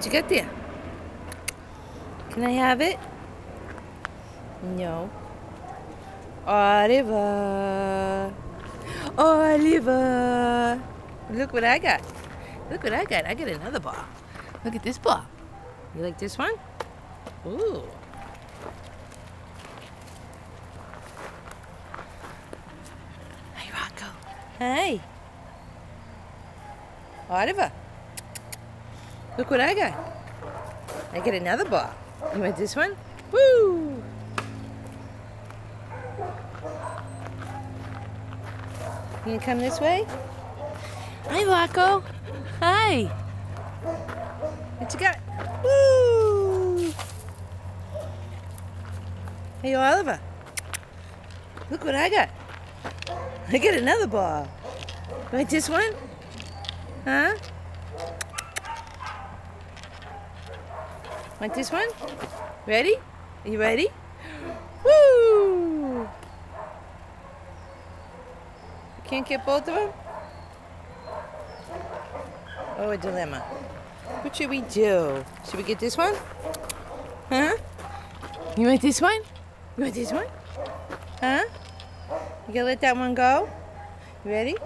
What you got there? Can I have it? No. Oliver. Oliver. Look what I got. Look what I got. I got another ball. Look at this ball. You like this one? Ooh. Hey, Rocco. Hey. Oliver. Look what I got. I get another ball. You want this one? Woo! You gonna come this way? Hi, Rocco. Hi. What you got? Woo! Hey, Oliver. Look what I got. I get another ball. Want this one? Huh? Want this one? Ready? Are you ready? Woo! Can't get both of them? Oh, a dilemma. What should we do? Should we get this one? Huh? You want this one? You want this one? Huh? You gonna let that one go? You ready?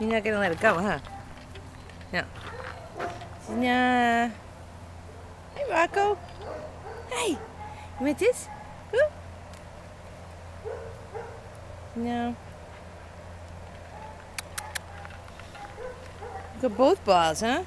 You're not gonna let it go, huh? No. Nah. Hey, Rocco. Hey, you want this? Huh? No. Got both balls, huh?